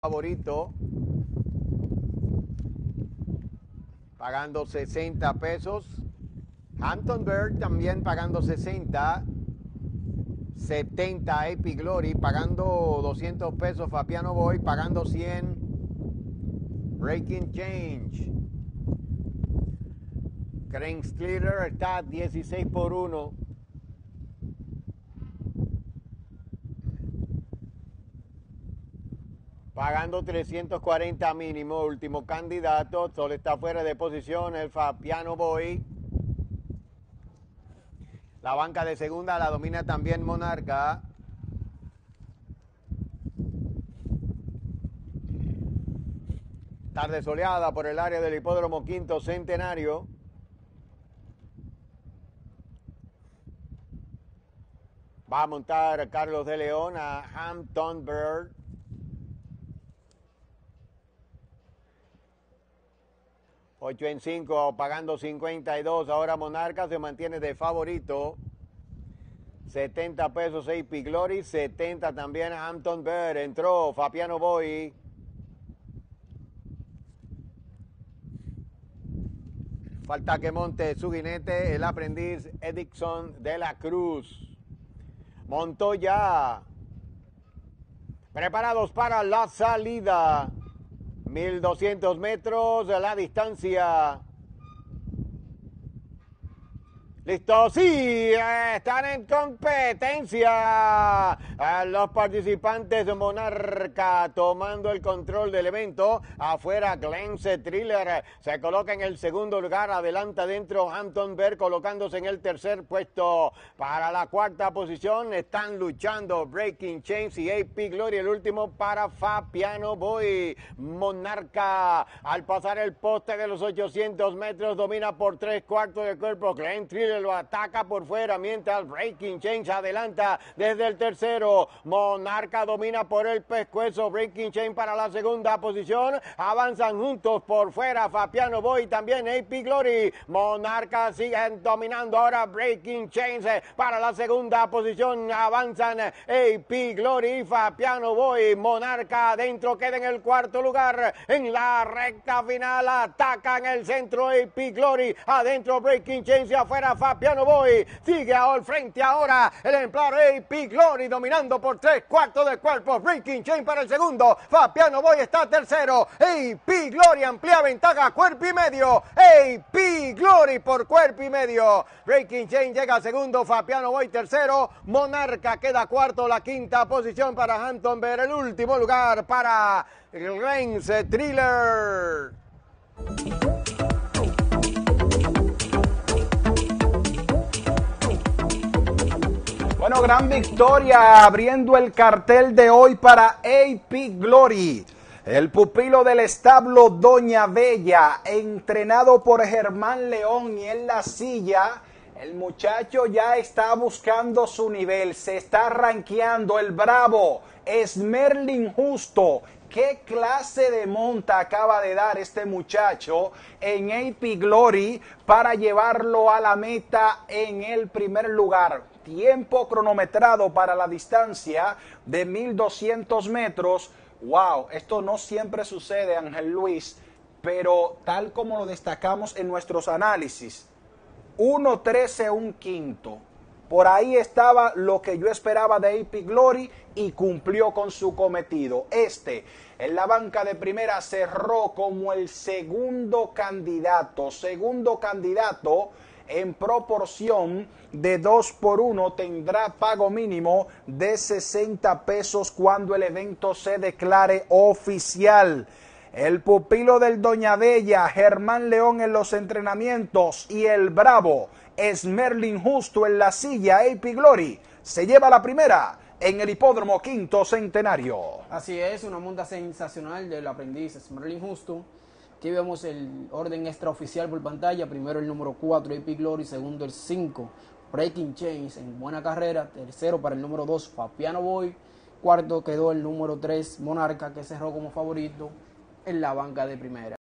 favorito. Pagando 60 pesos. Hampton Bird también pagando 60. 70 Epic Glory pagando 200 pesos. Fabiano Boy pagando 100. Breaking Change. Cranks Clearer está 16 por 1. Pagando 340 mínimo, último candidato, solo está fuera de posición el Fabiano Boy. La banca de segunda la domina también Monarca. Tarde soleada por el área del hipódromo Quinto Centenario. Va a montar Carlos de León a Hampton Bird. Ocho en cinco, pagando 52. Ahora Monarca se mantiene de favorito. 70 pesos AP Glory, 70 también Hampton Bird. Entró Fabiano Boy. Falta que monte su guinete el aprendiz Edixon de la Cruz. Montó ya. Preparados para la salida. 1200 metros de la distancia. Listo, sí, están en competencia. Los participantes de Monarca tomando el control del evento. Afuera, Glance Thriller se coloca en el segundo lugar. Adelanta dentro Hampton Bear colocándose en el tercer puesto. Para la cuarta posición están luchando Breaking Chains y AP Glory. El último para Fabiano Boy. Monarca al pasar el poste de los 800 metros domina por tres cuartos del cuerpo. Glenn Thriller lo ataca por fuera mientras Breaking Chain se adelanta desde el tercero. Monarca domina por el pescuezo. Breaking Chain para la segunda posición. Avanzan juntos por fuera. Fabiano Boy también AP Glory. Monarca siguen dominando ahora Breaking Chains para la segunda posición. Avanzan AP Glory Fabiano Boy. Monarca adentro queda en el cuarto lugar. En la recta final atacan el centro AP Glory. Adentro Breaking Chains y afuera Fabiano Boy sigue al frente ahora el ejemplar AP Glory dominando por tres cuartos del cuerpo. Breaking Chain para el segundo. Fabiano Boy está tercero. AP Glory amplía ventaja cuerpo y medio. AP Glory por cuerpo y medio. Breaking Chain llega segundo. Fabiano Boy tercero. Monarca queda cuarto. La quinta posición para Hampton Bear. El último lugar para Lance Thriller. Bueno, gran victoria abriendo el cartel de hoy para AP Glory. El pupilo del establo Doña Bella, entrenado por Germán León y en la silla, el muchacho ya está buscando su nivel, se está rankeando el bravo, es Merlin Justo. ¿Qué clase de monta acaba de dar este muchacho en AP Glory para llevarlo a la meta en el primer lugar? Tiempo cronometrado para la distancia de 1200 metros. Wow, esto no siempre sucede, Ángel Luis, pero tal como lo destacamos en nuestros análisis, 1.13 un quinto. Por ahí estaba lo que yo esperaba de AP Glory y cumplió con su cometido. Este en la banca de primera cerró como el segundo candidato, segundo candidato en proporción de 2 por 1 tendrá pago mínimo de 60 pesos cuando el evento se declare oficial. El pupilo del Doña Bella, Germán León en los entrenamientos y el Bravo, Merlin Justo en la silla, AP Glory, se lleva la primera en el hipódromo Quinto Centenario. Así es, una monta sensacional del aprendiz Merlin Justo. Aquí vemos el orden extraoficial por pantalla. Primero el número 4, AP Glory. Segundo el 5, Breaking Chains en buena carrera. Tercero para el número 2, Fabiano Boy. Cuarto quedó el número 3, Monarca, que cerró como favorito en la banca de primera.